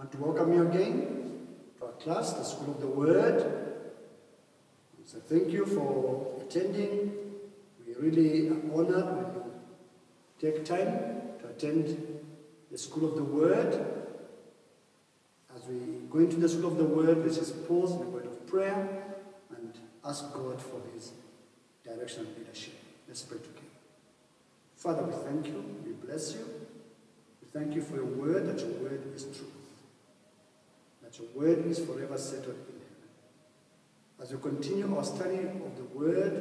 want to welcome you again to our class, the School of the Word. So thank you for attending. We really are honored when you take time to attend the School of the Word. As we go into the School of the Word, let's just pause in a word of prayer and ask God for His direction and leadership. Let's pray together. Father, we thank you. We bless you. We thank you for your word, that your word is truth. That your word is forever settled in heaven. As we continue our study of the word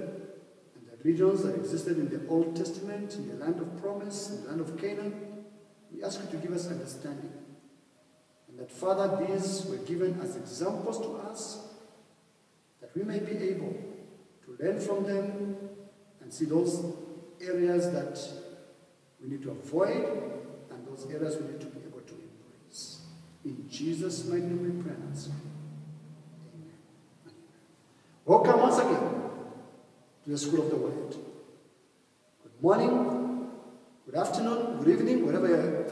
and the regions that existed in the Old Testament, in the land of promise, in the land of Canaan, we ask you to give us understanding. And that, Father, these were given as examples to us, that we may be able to learn from them and see those areas that we need to avoid and those areas we need to be able to embrace. In Jesus' mighty name we pray. Welcome once again to the School of the Word. Good morning, good afternoon, good evening, wherever you're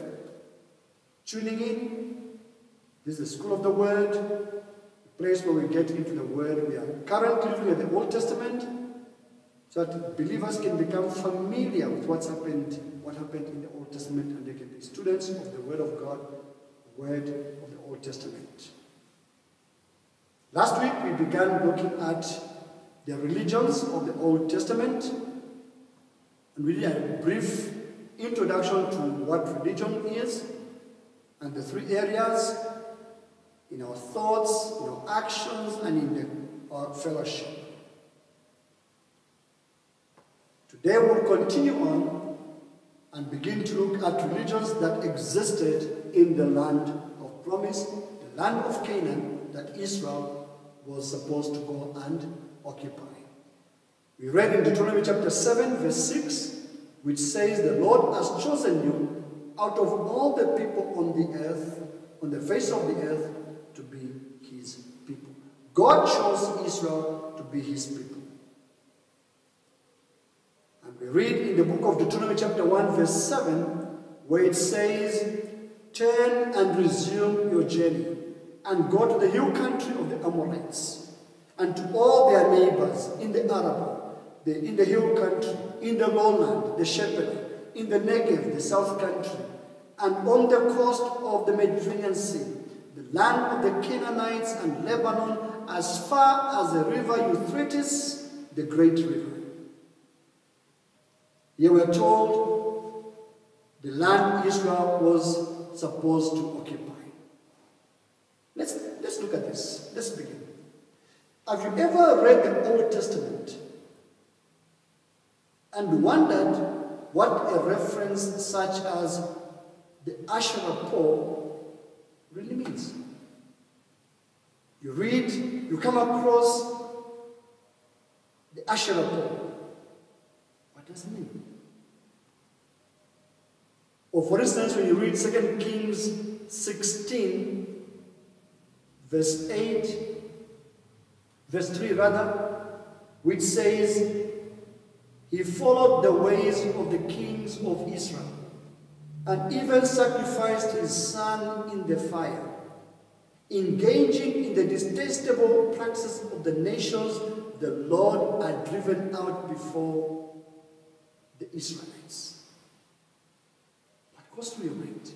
tuning in. This is the School of the Word, a place where we get into the Word. We are currently looking at the Old Testament so that believers can become familiar with what's happened, what happened in the Old Testament, and they can be students of the Word of God, the Word of the Old Testament. Last week we began looking at the religions of the Old Testament, and we did a brief introduction to what religion is, and the three areas in our thoughts, in our actions, and in the, our fellowship. Today we'll continue on and begin to look at religions that existed in the land of promise, the land of Canaan that Israel was supposed to go and occupy. We read in Deuteronomy chapter 7, verse 6, which says, The Lord has chosen you out of all the people on the earth, on the face of the earth, to be his people. God chose Israel to be his people. And we read in the book of Deuteronomy chapter 1 verse 7 where it says, Turn and resume your journey and go to the hill country of the Amorites and to all their neighbors in the Arabah, the, in the hill country, in the lowland, the Shephelah, in the Negev, the south country, and on the coast of the Mediterranean Sea, the land of the Canaanites and Lebanon, as far as the river Euphrates, the great river. Here we're told the land Israel was supposed to occupy. Let's, let's look at this. Let's begin. Have you ever read the Old Testament and wondered what a reference such as the Asherah pole really means? You read, you come across the Asherah pole. What does it mean? Or for instance, when you read 2 Kings 16, verse 8, verse 3 rather, which says, He followed the ways of the kings of Israel, and even sacrificed his son in the fire, engaging in the detestable practices of the nations the Lord had driven out before the Israelites goes through your mind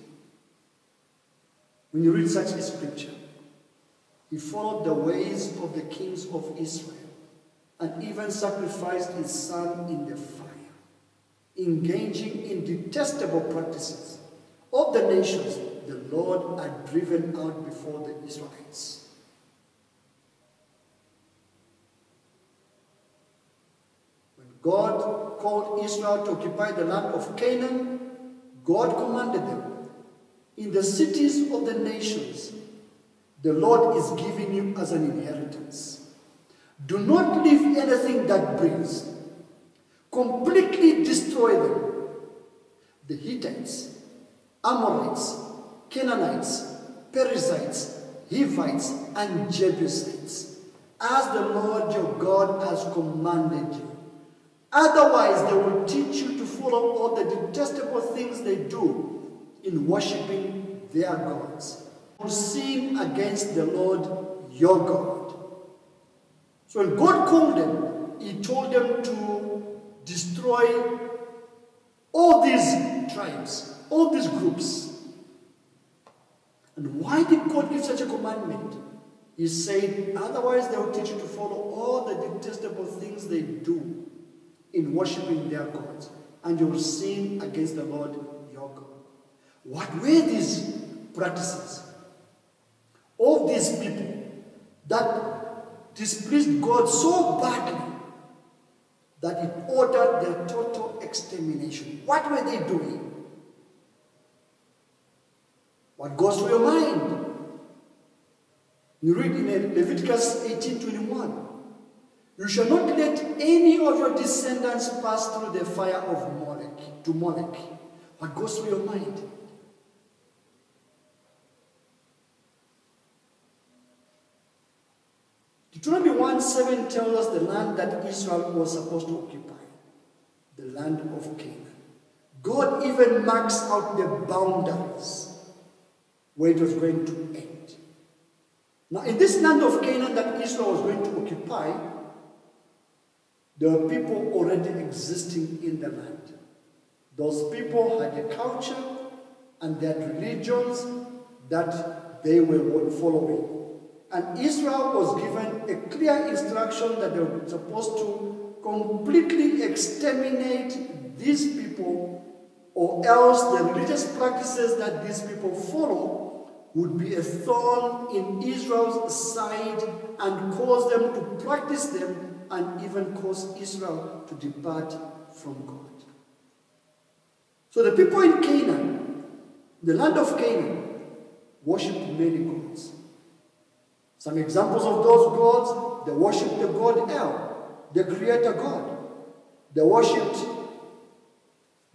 when you read such a scripture. He followed the ways of the kings of Israel and even sacrificed his son in the fire, engaging in detestable practices of the nations the Lord had driven out before the Israelites. When God called Israel to occupy the land of Canaan, God commanded them, in the cities of the nations, the Lord is giving you as an inheritance. Do not leave anything that brings. Completely destroy them. The Hittites, Amorites, Canaanites, Perizzites, Hivites, and Jebusites, as the Lord your God has commanded you. Otherwise, they will teach you to follow all the detestable things they do in worshiping their gods. sin against the Lord your God. So when God called them, He told them to destroy all these tribes, all these groups. And why did God give such a commandment? He said, otherwise they will teach you to follow all the detestable things they do in worshiping their gods, and you will sin against the Lord your God. What were these practices? All these people that displeased God so badly that it ordered their total extermination. What were they doing? What goes through your mind? You read in Leviticus 18:21. You shall not let any of your descendants pass through the fire of Molech to Molech. What goes through your mind? Deuteronomy 1 7 tells us the land that Israel was supposed to occupy, the land of Canaan. God even marks out the boundaries where it was going to end. Now, in this land of Canaan that Israel was going to occupy, there were people already existing in the land. Those people had a culture and had religions that they were following. And Israel was given a clear instruction that they were supposed to completely exterminate these people, or else the religious practices that these people follow would be a thorn in Israel's side and cause them to practice them and even cause Israel to depart from God. So the people in Canaan, the land of Canaan, worshipped many gods. Some examples of those gods, they worshipped the god El, the creator god. They worshipped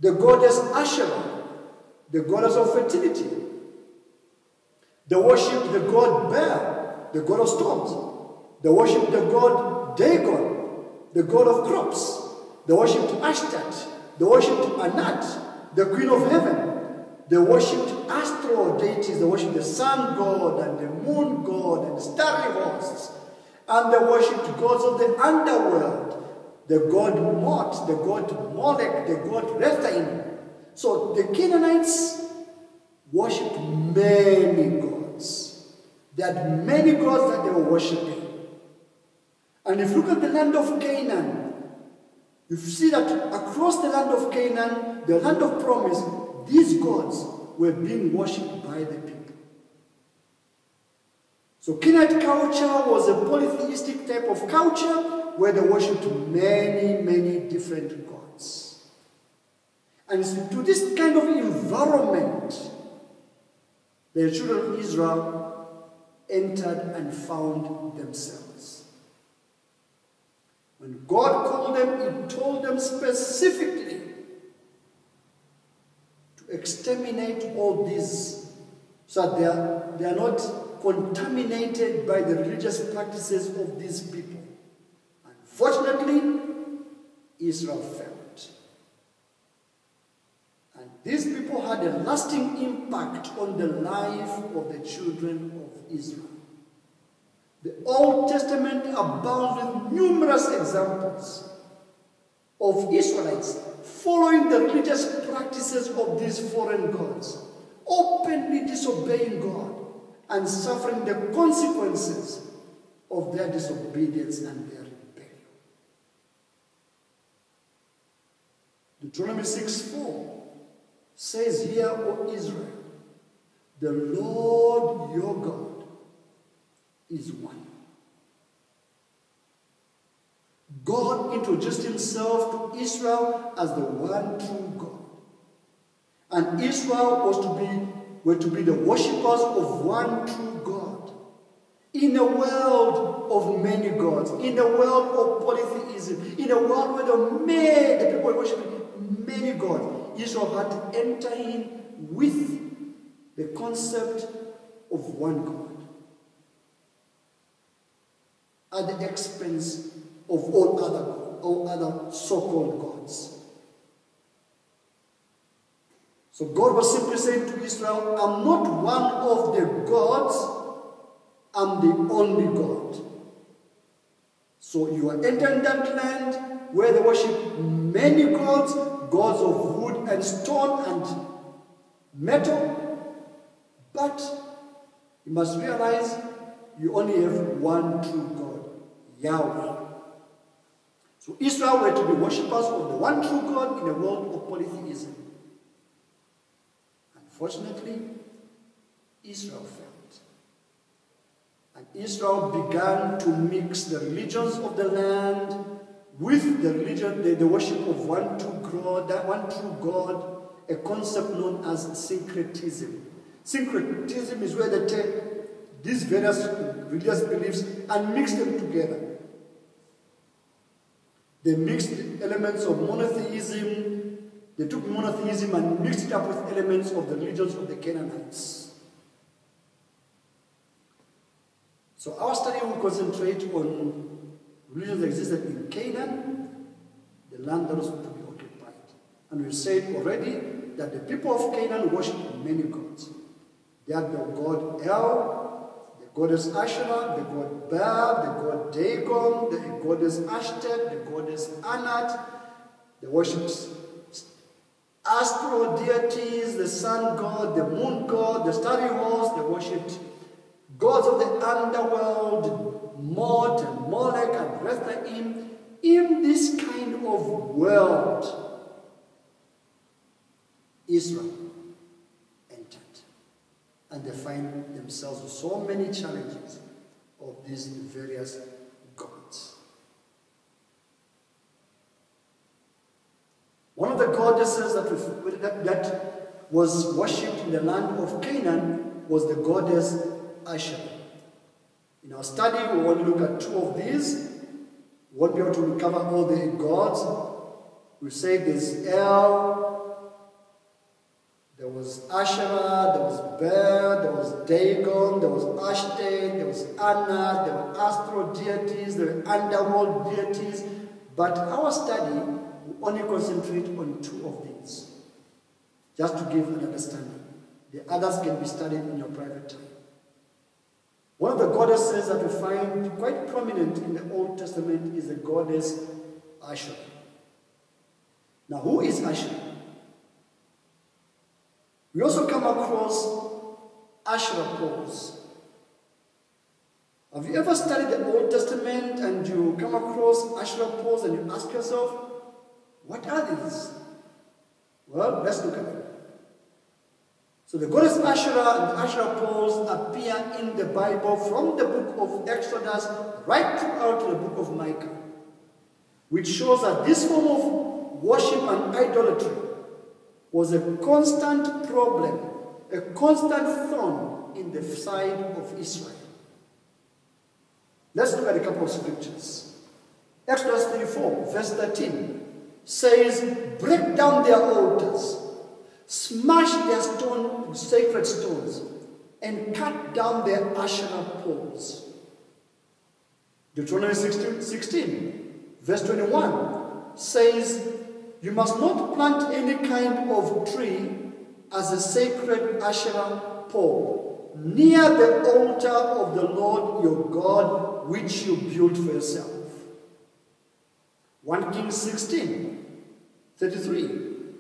the goddess Asherah, the goddess of fertility. They worshipped the god Baal, the god of storms. They worshipped the god Dagon, the god of crops. They worshipped Ashtaroth. They worshipped Anat, the queen of heaven. They worshipped astral deities. They worshipped the sun god and the moon god and starry hosts. And they worshipped gods of the underworld. The god Mot, the god Molech, the god Rephaim. So the Canaanites worshipped many gods. They had many gods that they were worshipping. And if you look at the land of Canaan, you see that across the land of Canaan, the land of promise, these gods were being worshipped by the people. So Canaanite culture was a polytheistic type of culture where they worshipped many, many different gods. And to this kind of environment, the children of Israel entered and found themselves. God called them, He told them specifically to exterminate all these so that they are, they are not contaminated by the religious practices of these people. Unfortunately, Israel failed. And these people had a lasting impact on the life of the children of Israel. The Old Testament abounds with numerous examples of Israelites following the religious practices of these foreign gods, openly disobeying God and suffering the consequences of their disobedience and their rebellion. Deuteronomy 6 4 says, Hear, O Israel, the Lord your God is one. God introduced himself to Israel as the one true God. And Israel was to be, were to be the worshippers of one true God. In a world of many gods, in a world of polytheism, in a world where the, many, the people were worshiping many gods, Israel had to enter in with the concept of one God at the expense of all other, all other so-called gods. So God was simply saying to Israel, I'm not one of the gods, I'm the only God. So you are entering that land where they worship many gods, gods of wood and stone and metal. But you must realize you only have one true God, Yahweh. So Israel were to be worshippers of the one true God in a world of polytheism. Unfortunately, Israel failed. And Israel began to mix the religions of the land with the religion, the, the worship of one true God, that one true God, a concept known as syncretism. Syncretism is where they take these various religious beliefs and mix them together. They mixed elements of monotheism, they took monotheism and mixed it up with elements of the religions of the Canaanites. So our study will concentrate on religions that existed in Canaan, the land that was to be occupied. And we've said already that the people of Canaan worshipped many gods. They had the god El, goddess Asherah, the god Baal, the god Dagon, the goddess Ashtoreth, the goddess Anat. They worshipped astro deities, the sun god, the moon god, the starry host. They worshipped gods of the underworld, Mot and Molech and Rephaim. In this kind of world, Israel and they find themselves with so many challenges of these various gods. One of the goddesses that, that, that was worshipped in the land of Canaan was the goddess Asherah. In our study, we want to look at two of these. We won't be able to cover all the gods. We say there's El, there was Asherah, there was Baal, there was Dagon, there was Ashtoreth, there was Anat, there were astro deities, there were underworld deities. But our study will only concentrate on two of these, just to give an understanding. The others can be studied in your private time. One of the goddesses that we find quite prominent in the Old Testament is the goddess Asherah. Now, who is Asherah? We also come across Asherah poles. Have you ever studied the Old Testament and you come across Asherah poles and you ask yourself, what are these? Well, let's look at them. So the goddess Asherah and the Asherah poles appear in the Bible from the book of Exodus right throughout the book of Micah, which shows that this form of worship and idolatry was a constant problem, a constant thorn in the side of Israel. Let's look at a couple of scriptures. Exodus 34, verse 13 says, Break down their altars, smash their stone, sacred stones, and cut down their Asherah poles. Deuteronomy 16, 16 verse 21 says, you must not plant any kind of tree as a sacred Asherah pole near the altar of the Lord your God, which you built for yourself. 1 Kings 16, 33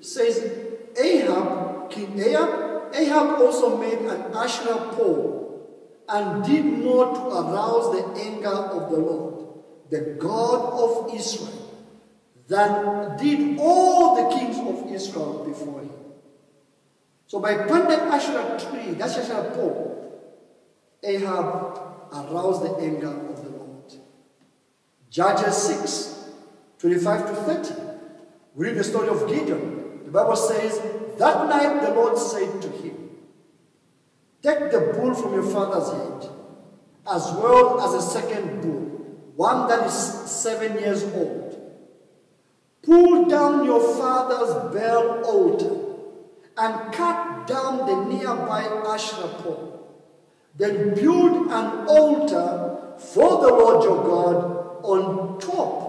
says, Ahab, King Ahab, Ahab also made an Asherah pole and did more to arouse the anger of the Lord, the God of Israel than did all the kings of Israel before him. So by planting Asherah tree, that's Asherah pole, Ahab aroused the anger of the Lord. Judges 6, 25 to 30. We read the story of Gideon. The Bible says, That night the Lord said to him, Take the bull from your father's head, as well as a second bull, one that is seven years old Pull down your father's Baal altar and cut down the nearby Asherah pole. Then build an altar for the Lord your God on top.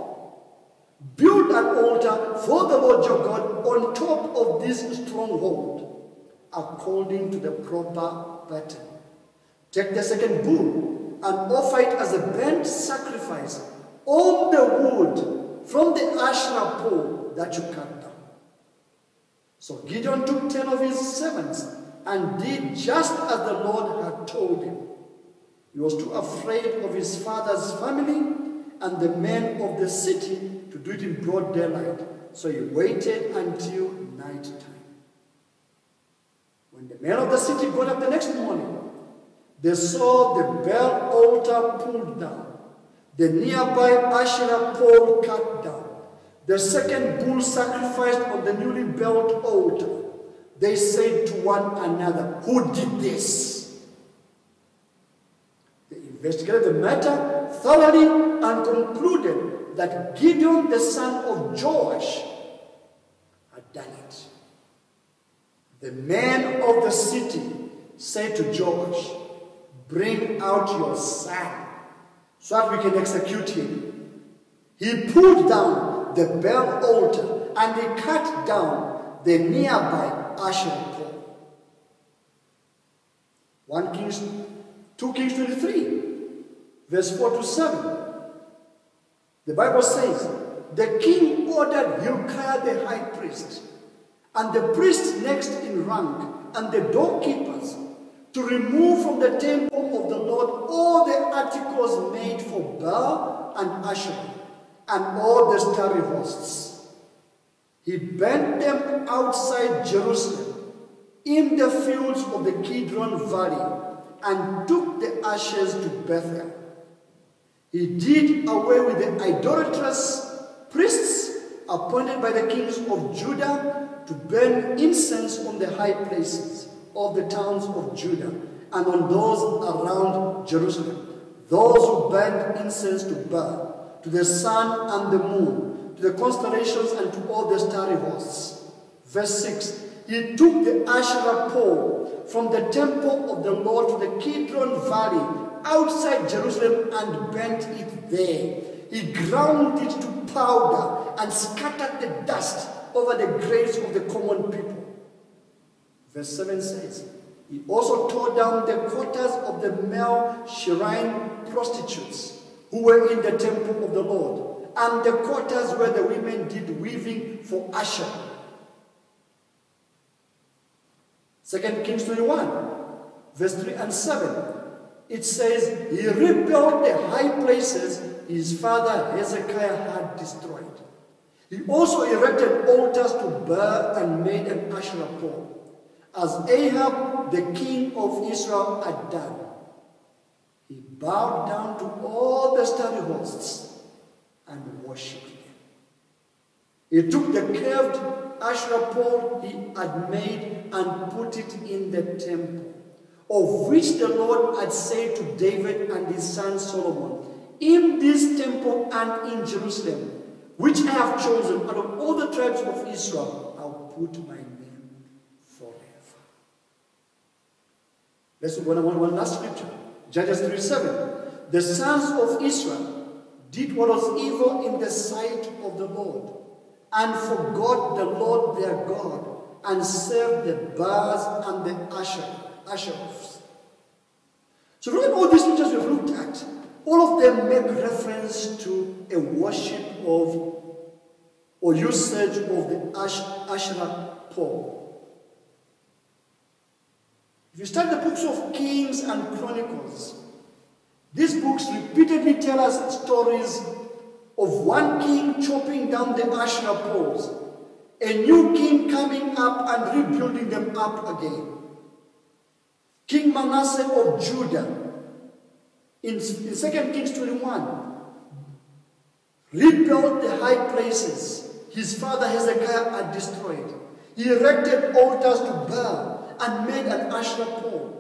Build an altar for the Lord your God on top of this stronghold. according to the proper pattern. Take the second bull and offer it as a burnt sacrifice on the wood from the Asherah pole that you cut. So Gideon took ten of his servants and did just as the Lord had told him. He was too afraid of his father's family and the men of the city to do it in broad daylight, so he waited until night time. When the men of the city got up the next morning, they saw the Baal altar pulled down, the nearby Asherah pole cut down, the second bull sacrificed on the newly built altar. They said to one another, Who did this? They investigated the matter thoroughly and concluded that Gideon, the son of Joash, had done it. The men of the city said to Joash, Bring out your son so that we can execute him. He pulled down the Baal altar and he cut down the nearby Asherah pole. 1 Kings, 2 Kings 23, verse 4 to 7. The Bible says, the king ordered Hilkiah the high priest and the priests next in rank and the doorkeepers to remove from the temple of the Lord all the articles made for Baal and Asherah and all the starry hosts. He burnt them outside Jerusalem in the fields of the Kidron Valley and took the ashes to Bethel. He did away with the idolatrous priests appointed by the kings of Judah to burn incense on the high places of the towns of Judah and on those around Jerusalem. Those who burned incense to Baal, to the sun and the moon, to the constellations and to all the starry hosts. Verse 6 He took the Asherah pole from the temple of the Lord to the Kidron Valley outside Jerusalem and burnt it there. He ground it to powder and scattered the dust over the graves of the common people. Verse 7 says, He also tore down the quarters of the male shrine prostitutes who were in the temple of the Lord, and the quarters where the women did weaving for Asherah. 2 Kings 21, verse 3 and 7. It says, He rebuilt the high places his father Hezekiah had destroyed. He also erected altars to Baal and made an Asherah pole as Ahab, the king of Israel, had done. He bowed down to all the starry hosts and worshipped them. He took the curved Asherah pole he had made and put it in the temple, of which the Lord had said to David and his son Solomon, In this temple and in Jerusalem, which I have chosen out of all the tribes of Israel, I'll put my name forever. Let's go one, one last scripture. Judges 3 7. The sons of Israel did what was evil in the sight of the Lord and forgot the Lord their God and served the Baals and the Asher, Asheroths. So look at all these scriptures we've looked at. All of them make reference to a worship of or usage of the Ash, Asherah pole. You study the books of Kings and Chronicles, these books repeatedly tell us stories of one king chopping down the Asherah poles, a new king coming up and rebuilding them up again. King Manasseh of Judah, in, in 2 Kings 21, rebuilt the high places his father Hezekiah had destroyed. He erected altars to Baal and made an Asherah pole.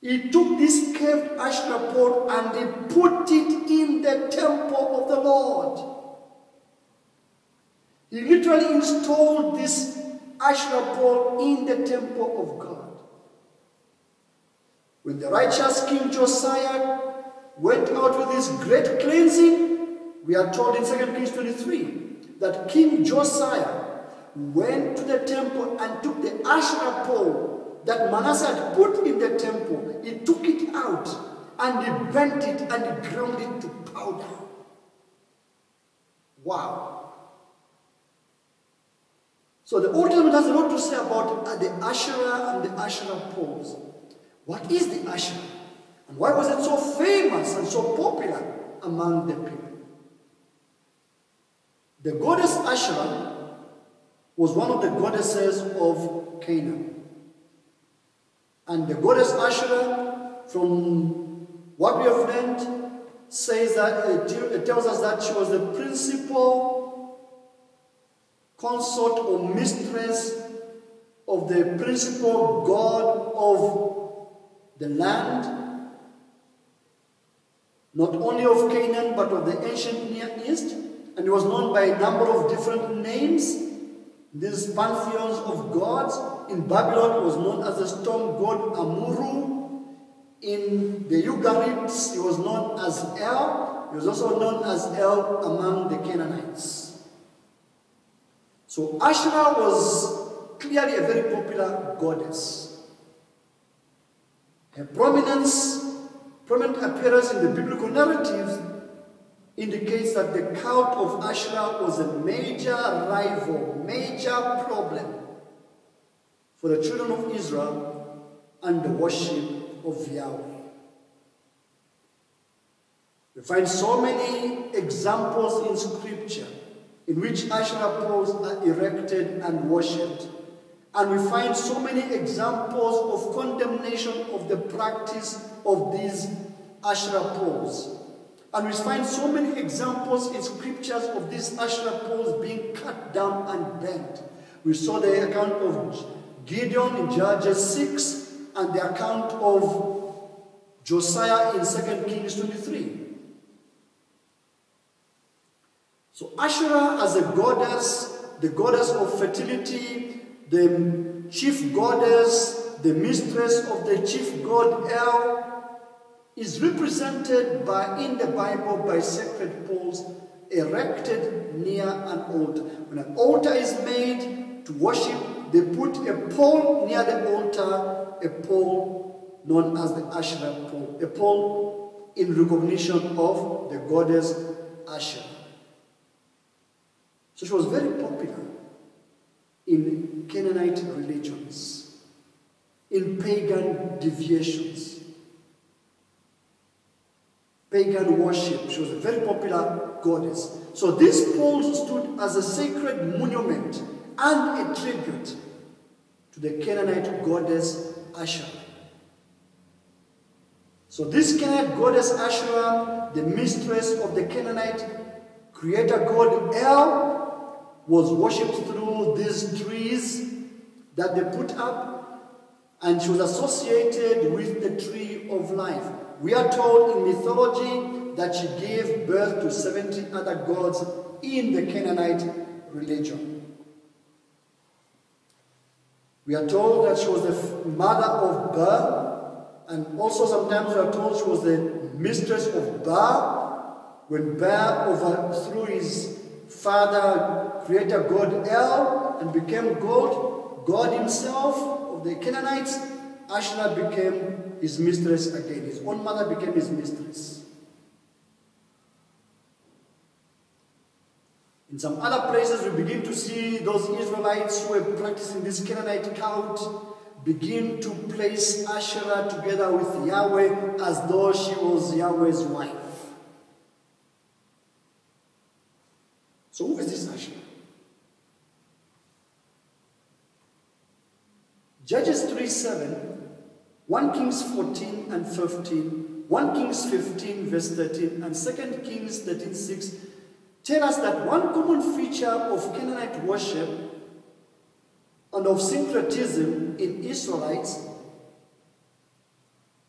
He took this curved Asherah pole and he put it in the temple of the Lord. He literally installed this Asherah pole in the temple of God. When the righteous King Josiah went out with his great cleansing, we are told in 2 Kings 23 that King Josiah went to the temple and took the Asherah pole that Manasseh had put in the temple. He took it out and he bent it and he ground it to powder. Wow. So the Old Testament has a lot to say about uh, the Asherah and the Asherah poles. What is the Asherah? And why was it so famous and so popular among the people? The goddess Asherah was one of the goddesses of Canaan. And the goddess Asherah, from what we have learned, says that uh, it uh, tells us that she was the principal consort or mistress of the principal god of the land, not only of Canaan but of the ancient Near East, and was known by a number of different names. These pantheons of gods in Babylon was known as the storm god Amuru. In the Ugarites, he was known as El. He was also known as El among the Canaanites. So Asherah was clearly a very popular goddess. Her prominence, prominent appearance in the biblical narratives indicates that the cult of Asherah was a major rival, major problem for the children of Israel and the worship of Yahweh. We find so many examples in Scripture in which Asherah poles are erected and worshipped. And we find so many examples of condemnation of the practice of these Asherah poles. And we find so many examples in scriptures of these Asherah poles being cut down and bent. We saw the account of Gideon in Judges 6, and the account of Josiah in 2 Kings 23. So Asherah as a goddess, the goddess of fertility, the chief goddess, the mistress of the chief god El, is represented by in the Bible by sacred poles erected near an altar. When an altar is made to worship, they put a pole near the altar a pole known as the Asherah pole, a pole in recognition of the goddess Asherah. So she was very popular in Canaanite religions, in pagan deviations, pagan worship. She was a very popular goddess. So this pole stood as a sacred monument and a tribute to the Canaanite goddess Asherah. So this Canaanite goddess Asherah, the mistress of the Canaanite creator god El, was worshipped through these trees that they put up, and she was associated with the tree of life. We are told in mythology that she gave birth to 70 other gods in the Canaanite religion. We are told that she was the mother of Baal, and also sometimes we are told she was the mistress of Baal. When Baal overthrew his father, creator God El, and became God, God himself of the Canaanites, Asherah became his mistress again. His own mother became his mistress. In some other places, we begin to see those Israelites who were practicing this Canaanite cult begin to place Asherah together with Yahweh as though she was Yahweh's wife. So, who is this Asherah? Judges 3 7, 1 Kings 14 and 15, 1 Kings 15, verse 13, and 2 Kings 13 6 tell us that one common feature of Canaanite worship and of syncretism in Israelites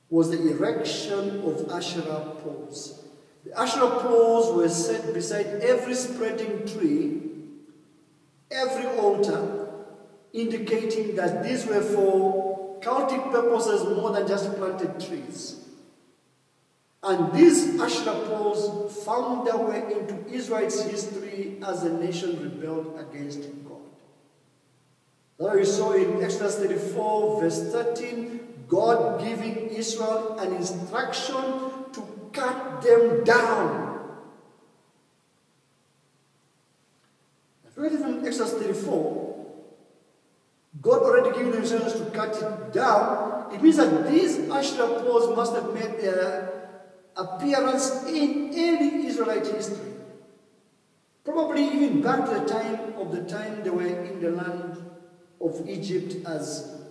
was the erection of Asherah poles. The Asherah poles were set beside every spreading tree, every altar, indicating that these were for cultic purposes more than just planted trees. And these Asherah poles found their way into Israel's history as the nation rebelled against God. That we saw in Exodus 34, verse 13, God giving Israel an instruction to cut them down. If you read from Exodus 34, God already given instructions to cut it down. It means that these Asherah poles must have made their appearance in early Israelite history. Probably even back to the time of the time they were in the land of Egypt as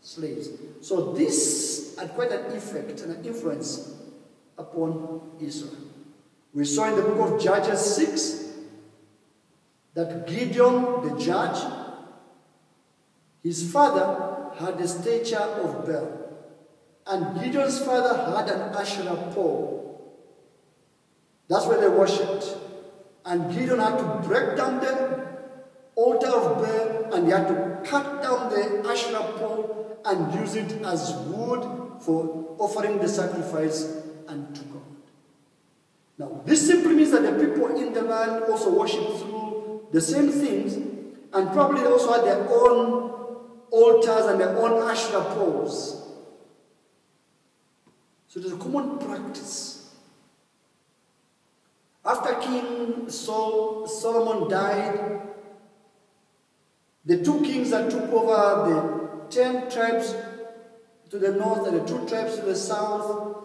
slaves. So this had quite an effect and an influence upon Israel. We saw in the book of Judges 6 that Gideon, the judge, his father had the stature of Baal. And Gideon's father had an Asherah pole. That's where they worshipped. And Gideon had to break down the altar of Baal and he had to cut down the Asherah pole and use it as wood for offering the sacrifice unto God. Now, this simply means that the people in the land also worship through the same things and probably also had their own altars and their own Asherah poles. So it is a common practice. After King Saul, Solomon died, the two kings that took over the ten tribes to the north and the two tribes to the south,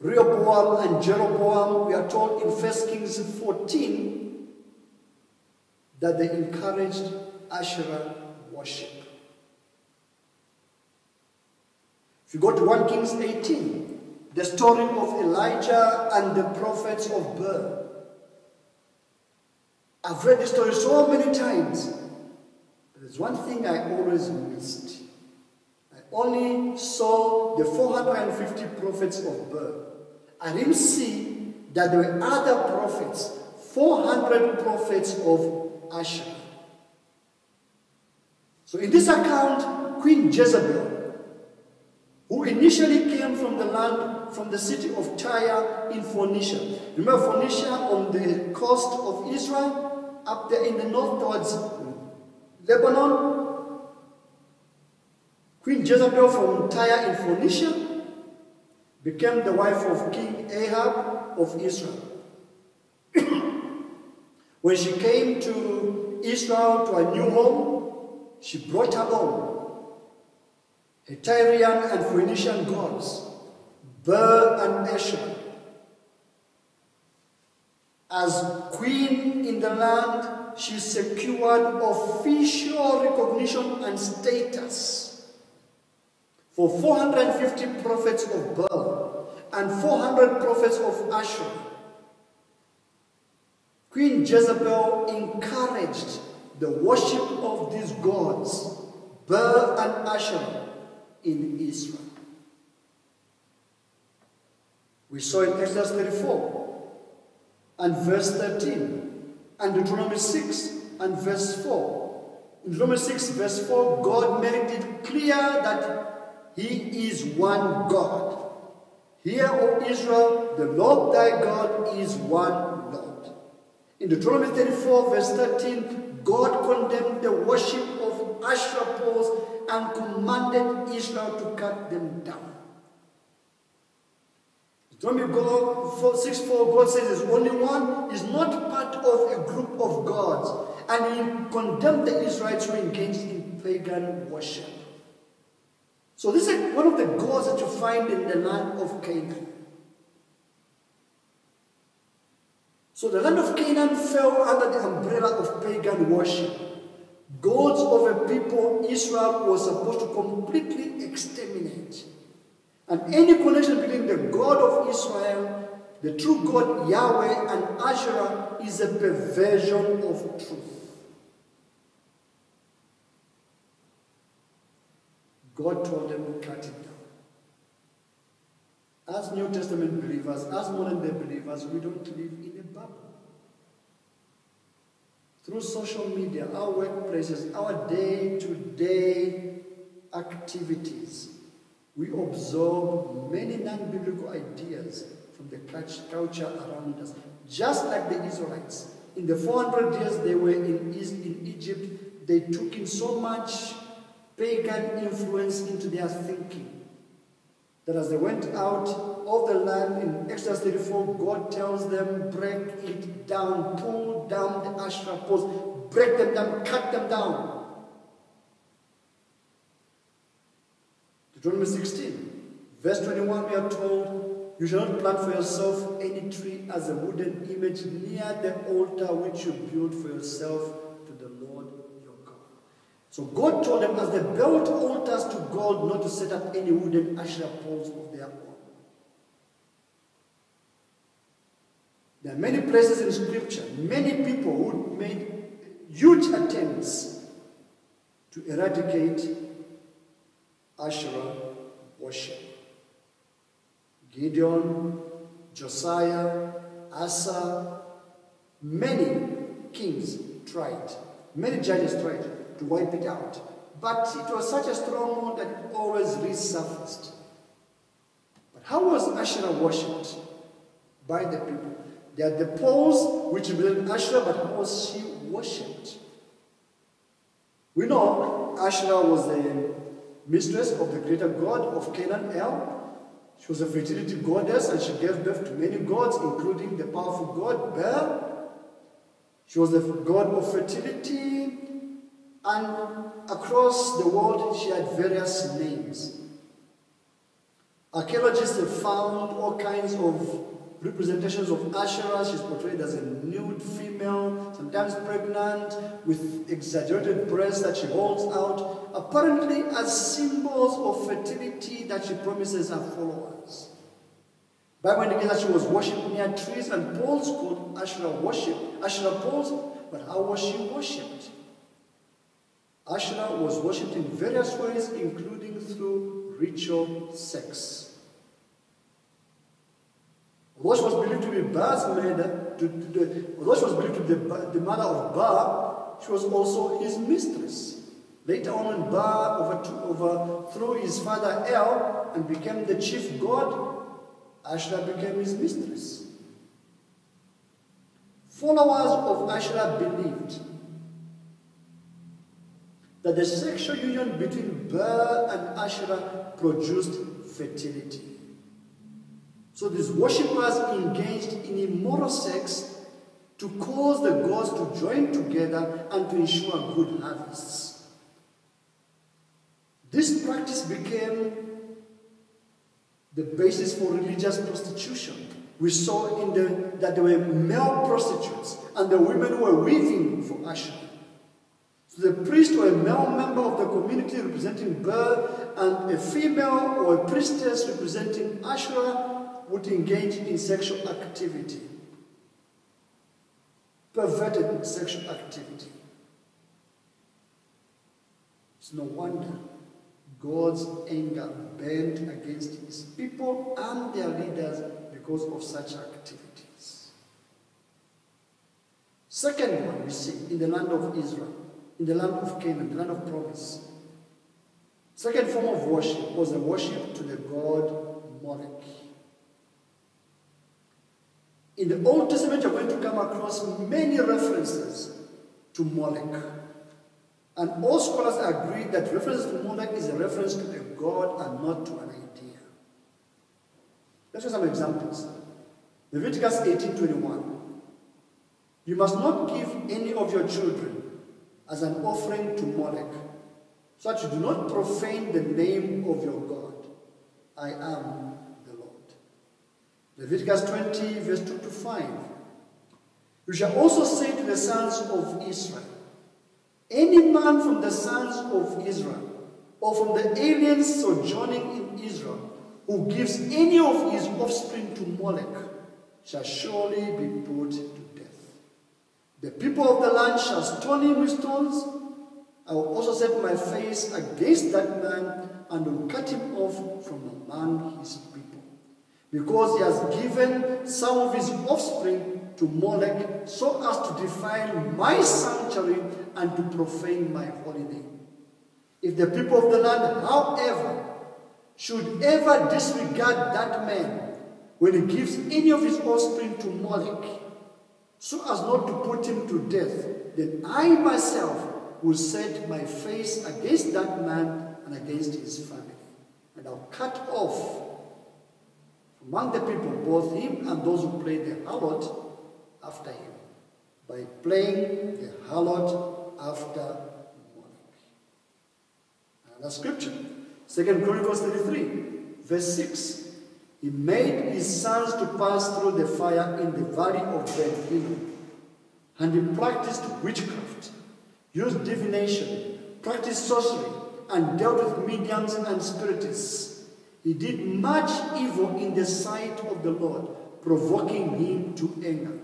Rehoboam and Jeroboam, we are told in 1 Kings 14 that they encouraged Asherah worship. If you go to 1 Kings 18, the story of Elijah and the prophets of Baal. I've read this story so many times, but there's one thing I always missed. I only saw the 450 prophets of Baal. I didn't see that there were other prophets, 400 prophets of Asherah. So in this account, Queen Jezebel who initially came from the land, from the city of Tyre in Phoenicia. Remember Phoenicia on the coast of Israel, up there in the north towards Lebanon? Queen Jezebel from Tyre in Phoenicia became the wife of King Ahab of Israel. when she came to Israel to a new home, she brought her home Tyrian and Phoenician gods, Baal and Asherah. As queen in the land, she secured official recognition and status for 450 prophets of Baal and 400 prophets of Asherah. Queen Jezebel encouraged the worship of these gods, Baal and Asherah, in Israel. We saw in Exodus 34 and verse 13 and Deuteronomy 6 and verse 4. In Deuteronomy 6 verse 4, God made it clear that he is one God. Hear, O Israel, the Lord thy God is one Lord. In Deuteronomy 34 verse 13, God condemned the worship of Asherah poles and commanded Israel to cut them down. Deuteronomy God, 6 4, God says there's only one, is not part of a group of gods. And he condemned the Israelites who engaged in pagan worship. So this is one of the gods that you find in the land of Canaan. So the land of Canaan fell under the umbrella of pagan worship gods of a people Israel was supposed to completely exterminate. And any connection between the God of Israel, the true God Yahweh, and Asherah is a perversion of truth. God told them to cut it down. As New Testament believers, as modern day believers, we don't live in through social media, our workplaces, our day to day activities, we absorb many non biblical ideas from the culture around us. Just like the Israelites. In the 400 years they were in, in Egypt, they took in so much pagan influence into their thinking that as they went out of the land in Exodus 34, God tells them, break it down, pull down the Asherah poles, break them down, cut them down. Deuteronomy 16, verse 21, we are told, You shall not plant for yourself any tree as a wooden image near the altar which you build for yourself to the Lord your God. So God told them as they built altars to God not to set up any wooden Asherah poles of their own. There are many places in Scripture, many people who made huge attempts to eradicate Asherah worship. Gideon, Josiah, Asa, many kings tried, many judges tried to wipe it out. But it was such a stronghold that it always resurfaced. But how was Asherah worshipped by the people? They had the poles which represented Asherah, but how was she worshipped? We know Asherah was the mistress of the greater god of Canaan, El. She was a fertility goddess and she gave birth to many gods, including the powerful god Baal. She was the god of fertility, and across the world she had various names. Archaeologists have found all kinds of representations of Asherah. She's portrayed as a nude female, sometimes pregnant, with exaggerated breasts that she holds out, apparently as symbols of fertility that she promises her followers. Bible indicates that she was worshipped near trees and poles called Asherah worship, Asherah poles, but how was she worshipped? Asherah was worshipped in various ways, including through ritual sex. Rosh was believed to be Baal's mother, to, to the, Rosh was believed to be the, the mother of Baal, she was also his mistress. Later on, when Baal overthrew his father El and became the chief god, Asherah became his mistress. Followers of Asherah believed that the sexual union between Baal and Asherah produced fertility. So these worshippers engaged in immoral sex to cause the gods to join together and to ensure good harvests. This practice became the basis for religious prostitution. We saw in the, that there were male prostitutes and the women were weaving for Asherah. The priest or a male member of the community representing Baal and a female or a priestess representing Asherah would engage in sexual activity, perverted sexual activity. It's no wonder God's anger burned against his people and their leaders because of such activities. Second one we see in the land of Israel, in the land of Canaan, the land of promise. Second form of worship was a worship to the god Moloch. In the Old Testament, you're going to come across many references to Moloch. And all scholars agree that reference to Moloch is a reference to a god and not to an idea. Let's show some examples. Leviticus 18.21 You must not give any of your children as an offering to Molech, so that you do not profane the name of your God. I am the Lord. Leviticus 20, verse 2 to 5. You shall also say to the sons of Israel, Any man from the sons of Israel, or from the aliens sojourning in Israel, who gives any of his offspring to Molech, shall surely be put to. The people of the land shall stone him with stones. I will also set my face against that man and will cut him off from among his people because he has given some of his offspring to Molech so as to defile my sanctuary and to profane my holy name. If the people of the land, however, should ever disregard that man when he gives any of his offspring to Molech, so as not to put him to death, then I myself will set my face against that man and against his family. And I'll cut off among the people both him and those who play the harlot after him by playing the harlot after. Another scripture, Second Chronicles 33, verse 6. He made his sons to pass through the fire in the valley of Ben Hinnom, and he practiced witchcraft, used divination, practiced sorcery, and dealt with mediums and spiritists. He did much evil in the sight of the Lord, provoking him to anger.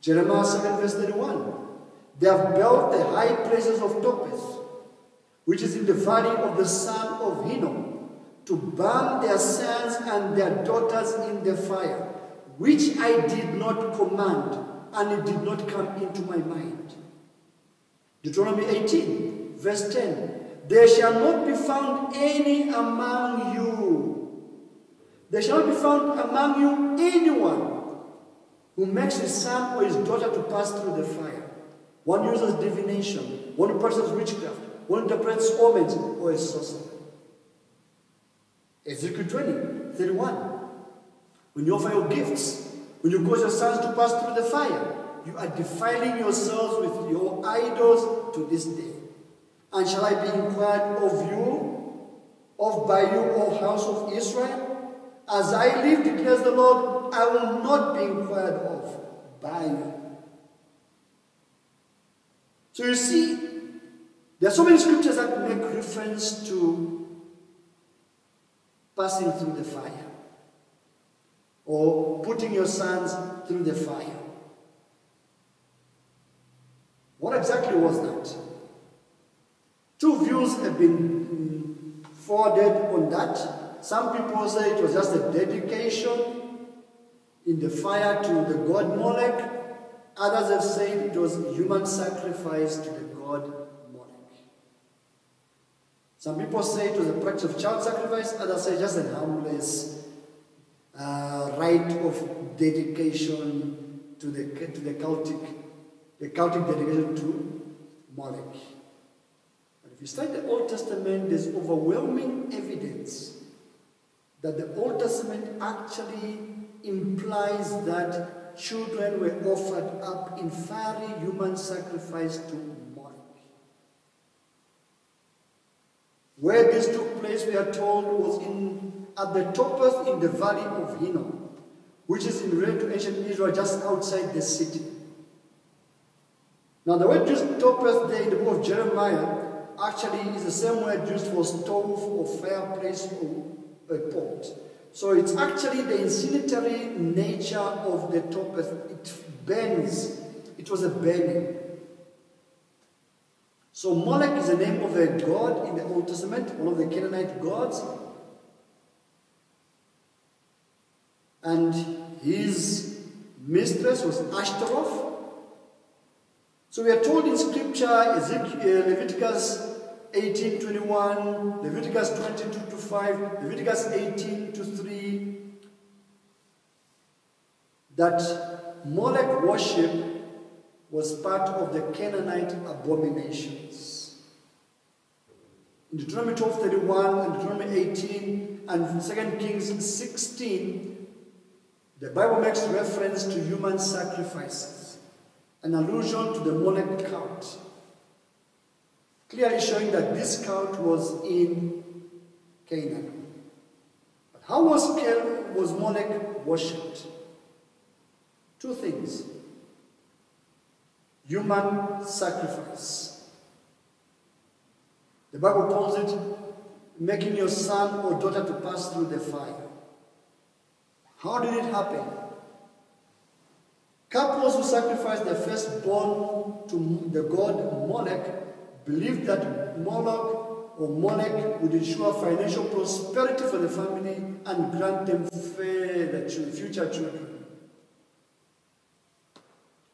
Jeremiah 7 verse 31. They have built the high places of Topheth, which is in the valley of the son of Hinnom, to burn their sons and their daughters in the fire, which I did not command, and it did not come into my mind. Deuteronomy 18, verse 10. There shall not be found any among you. There shall not be found among you anyone who makes his son or his daughter to pass through the fire. One uses divination, one practices witchcraft, one interprets omens or is sorcerer. Ezekiel 20, 31. When you offer your gifts, when you cause your sons to pass through the fire, you are defiling yourselves with your idols to this day. And shall I be inquired of you, of by you, O house of Israel? As I live, declares the Lord, I will not be inquired of by you. So you see, there are so many scriptures that make reference to passing through the fire or putting your sons through the fire. What exactly was that? Two views have been forwarded on that. Some people say it was just a dedication in the fire to the god Molech. Others have said it was human sacrifice to the god. Some people say it was a practice of child sacrifice. Others say just a harmless uh, rite of dedication to the, to the cultic, the cultic dedication to Moloch. But If you study the Old Testament, there's overwhelming evidence that the Old Testament actually implies that children were offered up in fiery human sacrifice to Molech. Where this took place, we are told, was in at the Topheth in the valley of Hinnom, which is in relation to ancient Israel just outside the city. Now, the word used Topheth there in the book of Jeremiah actually is the same word used for stove or fireplace or a pot. So it's actually the incendiary nature of the Topheth. It burns. It was a burning. So Molech is the name of a god in the Old Testament, one of the Canaanite gods. And his mistress was Ashtaroth. So we are told in scripture, Ezekiel, uh, Leviticus 18, 21, Leviticus 22 to 5, Leviticus 18 to 3, that Molech worship was part of the Canaanite abominations. In Deuteronomy 12, 31 and Deuteronomy 18 and 2 Kings 16, the Bible makes reference to human sacrifices, an allusion to the Molech cult clearly showing that this cult was in Canaan. But how was, was Molech worshipped? Two things. Human sacrifice. The Bible calls it making your son or daughter to pass through the fire. How did it happen? Couples who sacrificed their firstborn to the god Molech believed that Moloch or Molech would ensure financial prosperity for the family and grant them fair future children.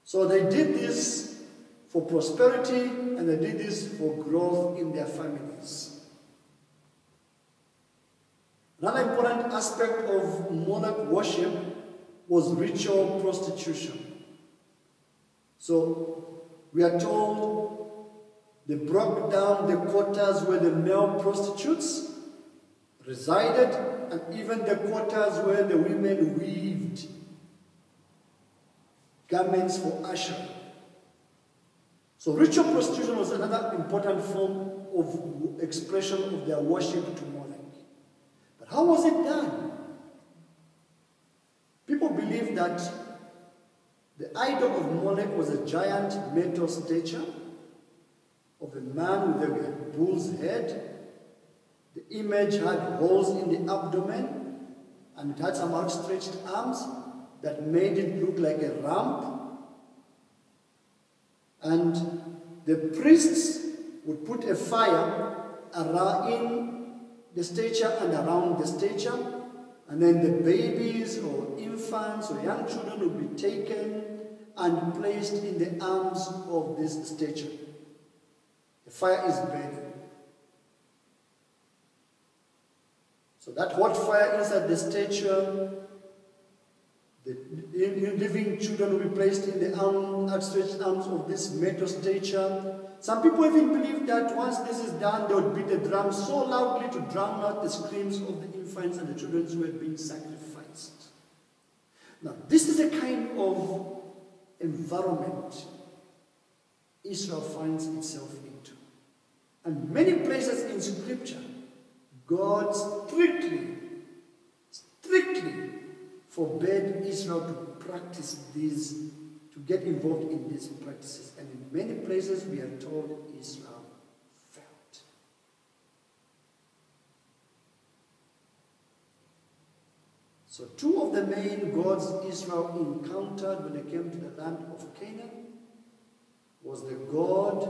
So they did this for prosperity and they did this for growth in their families. Another important aspect of Molech worship was ritual prostitution. So we are told They broke down the quarters where the male prostitutes resided and even the quarters where the women weaved garments for Asherah. So ritual prostitution was another important form of expression of their worship to Molech. But how was it done? People believe that the idol of Molech was a giant metal statue of a man with a bull's head. The image had holes in the abdomen and it had some outstretched arms that made it look like a ramp. And the priests would put a fire around in the statue and around the statue, and then the babies or infants or young children would be taken and placed in the arms of this statue. The fire is burning. So that hot fire inside the statue, the living children will be placed in the arm, outstretched arms of this metal statue. Some people even believe that once this is done, they would beat the drum so loudly to drown out the screams of the infants and the children who had been sacrificed. Now, this is a kind of environment Israel finds itself into. And many places in Scripture, God strictly, strictly forbade Israel to practice these, to get involved in these practices. And in many places, we are told Israel failed. So, two of the main gods Israel encountered when they came to the land of Canaan was the god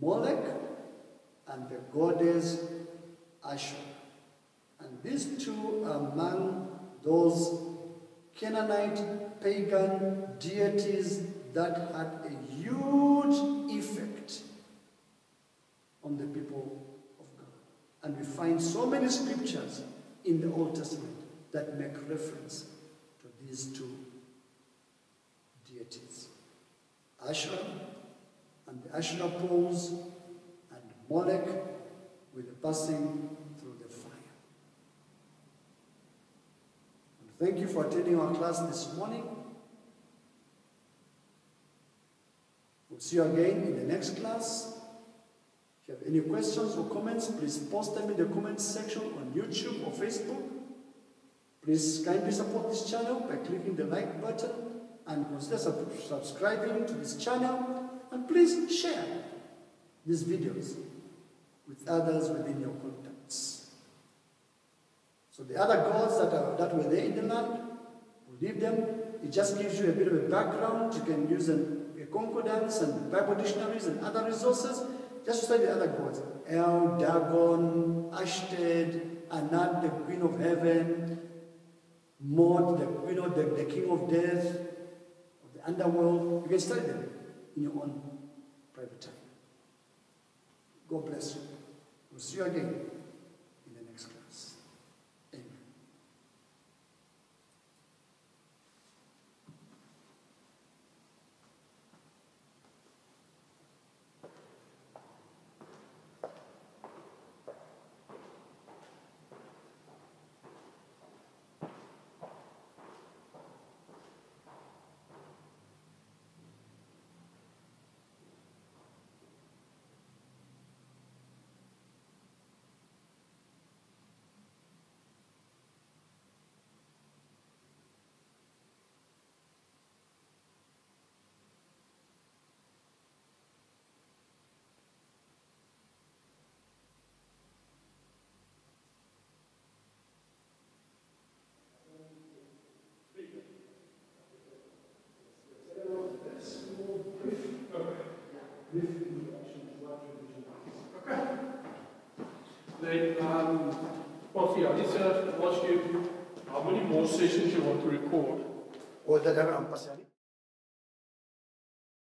Molech and the goddess Asherah. And these two are among those Canaanite pagan deities that had a huge effect on the people of God. And we find so many scriptures in the Old Testament that make reference to these two deities. Asherah and the Asherah poles and Molech with the passing through the fire. And thank you for attending our class this morning. We'll see you again in the next class. If you have any questions or comments, please post them in the comments section on YouTube or Facebook. Please kindly support this channel by clicking the like button and consider sub subscribing to this channel and please share these videos with others within your contacts. So the other gods that, are, that were there in the land, we leave them. It just gives you a bit of a background. You can use an, a concordance and Bible dictionaries and other resources just to study the other gods. El, Dagon, Ashted, Anat, the queen of heaven, Mot, the, queen know, the, the king of death, of the underworld. You can study them in your own private time. God bless you. We'll see you again dana am patience